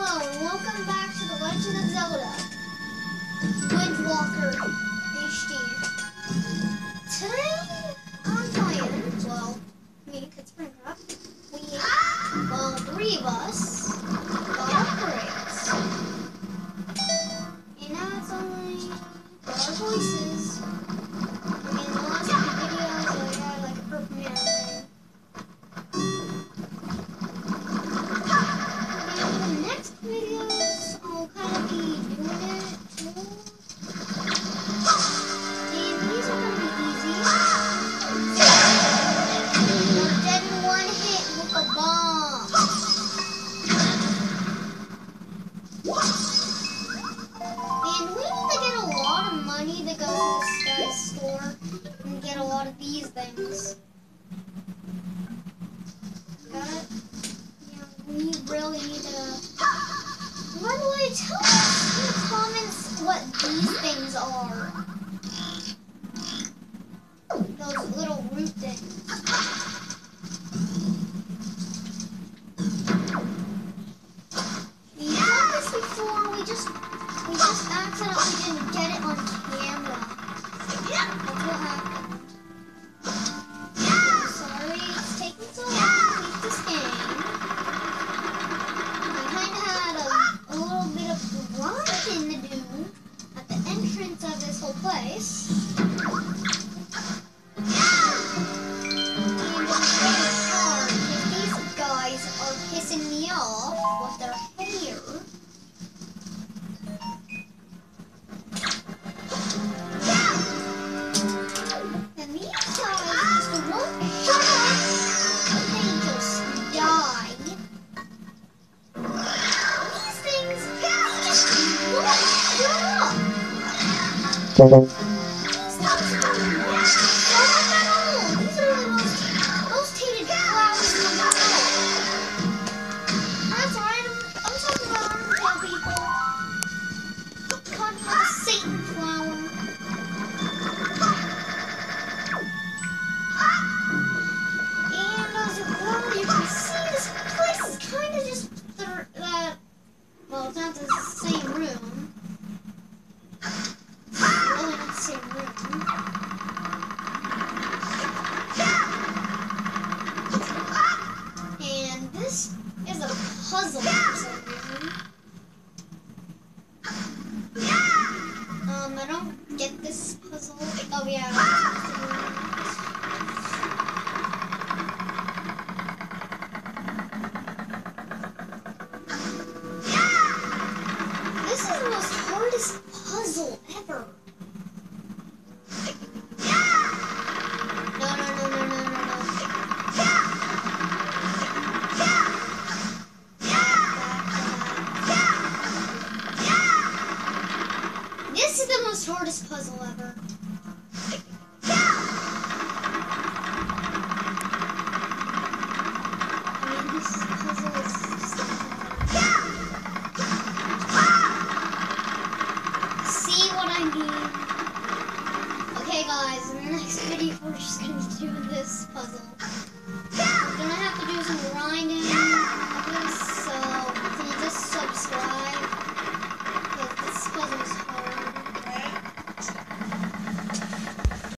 Hello and welcome back to The Legend of Zelda Windwalker HD. Today I'm playing, well, me, it's Springcraft. We, well, three of us got upgrades. And now it's only our voices. I mean, the last few videos I like a purple mirror of these things. Got it? Yeah, we really need to. By the way, tell us in the comments what these things are. Those little root things. Just accidentally didn't get it on camera. That's what happened. Entrance of this whole place. Uh, well, it's not the get this puzzle. Oh yeah. This is the most hardest puzzle ever. the hardest puzzle ever. See what I mean? Okay, guys, in the next video, we're just gonna do this puzzle.